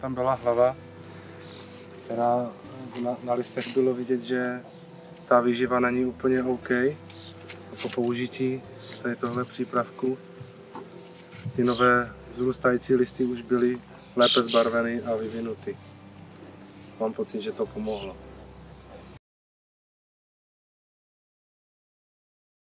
tam byla hlava, která na, na listech bylo vidět, že ta výživa není úplně OK. A po použití tady tohle přípravku ty nové vzrůstající listy už byly lépe zbarveny a vyvinuty. Mám pocit, že to pomohlo.